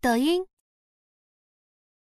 抖音